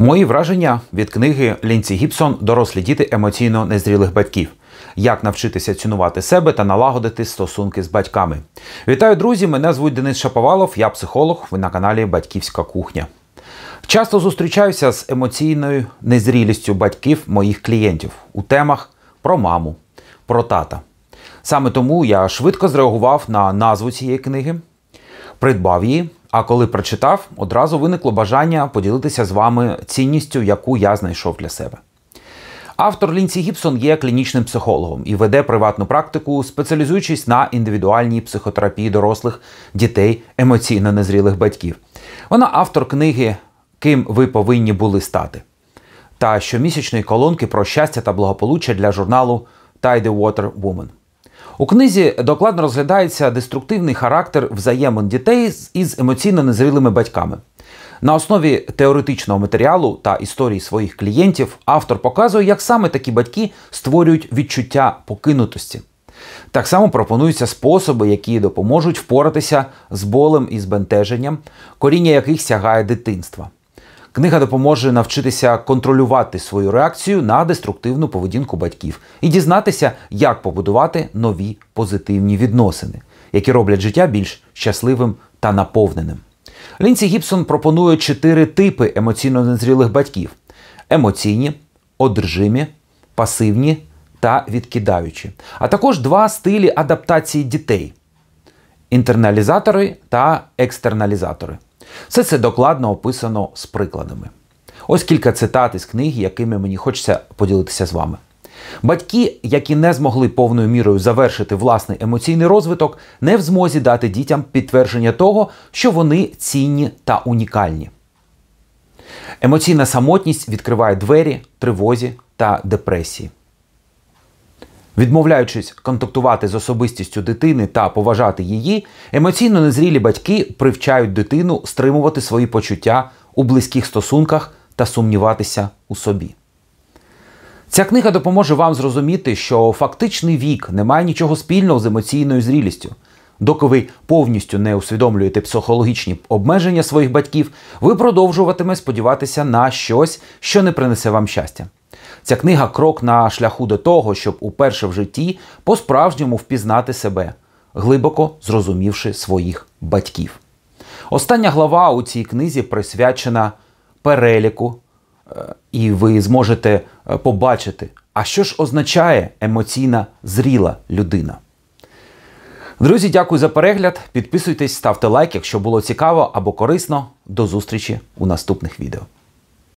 Мої враження від книги Лінці Гібсон Дорослі діти емоційно незрілих батьків. Як навчитися цінувати себе та налагодити стосунки з батьками. Вітаю, друзі! Мене звуть Денис Шаповалов, я психолог. Ви на каналі Батьківська кухня. Часто зустрічаюся з емоційною незрілістю батьків моїх клієнтів у темах про маму, про тата. Саме тому я швидко зреагував на назву цієї книги, придбав її. А коли прочитав, одразу виникло бажання поділитися з вами цінністю, яку я знайшов для себе. Автор Лінсі Гібсон є клінічним психологом і веде приватну практику, спеціалізуючись на індивідуальній психотерапії дорослих дітей емоційно незрілих батьків. Вона автор книги Ким ви повинні були стати та щомісячної колонки про щастя та благополуччя для журналу Tidy Water Woman. У книзі докладно розглядається деструктивний характер взаємин дітей із емоційно незрілими батьками. На основі теоретичного матеріалу та історії своїх клієнтів автор показує, як саме такі батьки створюють відчуття покинутості. Так само пропонуються способи, які допоможуть впоратися з болем і збентеженням, коріння яких сягає дитинства. Книга допоможе навчитися контролювати свою реакцію на деструктивну поведінку батьків і дізнатися, як побудувати нові позитивні відносини, які роблять життя більш щасливим та наповненим. Лінсі Гібсон пропонує чотири типи емоційно незрілих батьків: емоційні, одержимі, пасивні та відкидаючі, а також два стилі адаптації дітей інтерналізатори та екстерналізатори. Все це докладно описано з прикладами. Ось кілька цитат із книги, якими мені хочеться поділитися з вами. Батьки, які не змогли повною мірою завершити власний емоційний розвиток, не в змозі дати дітям підтвердження того, що вони цінні та унікальні. Емоційна самотність відкриває двері, тривозі та депресії. Відмовляючись контактувати з особистістю дитини та поважати її, емоційно незрілі батьки привчають дитину стримувати свої почуття у близьких стосунках та сумніватися у собі. Ця книга допоможе вам зрозуміти, що фактичний вік не має нічого спільного з емоційною зрілістю. Доки ви повністю не усвідомлюєте психологічні обмеження своїх батьків, ви продовжуватиме сподіватися на щось, що не принесе вам щастя. Ця книга крок на шляху до того, щоб уперше в житті по-справжньому впізнати себе, глибоко зрозумівши своїх батьків. Остання глава у цій книзі присвячена переліку, е, і ви зможете е, побачити, а що ж означає емоційна зріла людина. Друзі, дякую за перегляд. Підписуйтесь, ставте лайк, якщо було цікаво або корисно. До зустрічі у наступних відео.